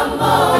Amor.